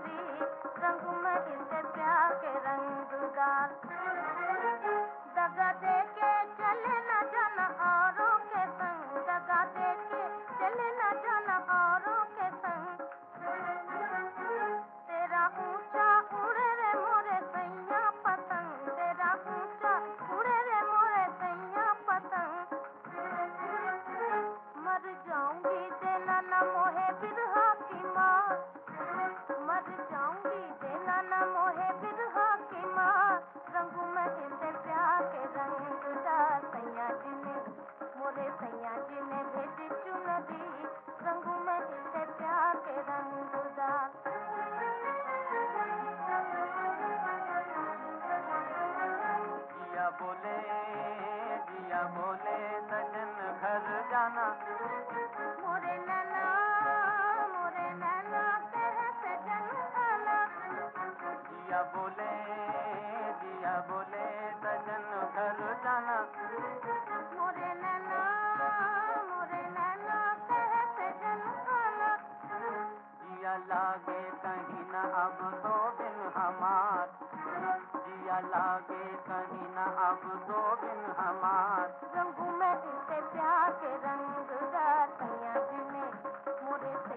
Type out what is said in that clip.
ಸಾಧಿ हार जाऊँगी देना ना मोहे बिरहा की माँ। रंगू मैं प्यार के रंग सैया जी ने, मोरे सैया जी ने भेजी चुनरी। रंगू मैं प्यार के रंग बोले लागे कहीं न अब तो दो दिन हमार। जिया लागे कहीं न अब तो दो दिन हमार। रंगू में इसे प्यार के रंग रातियाँ जिन्हें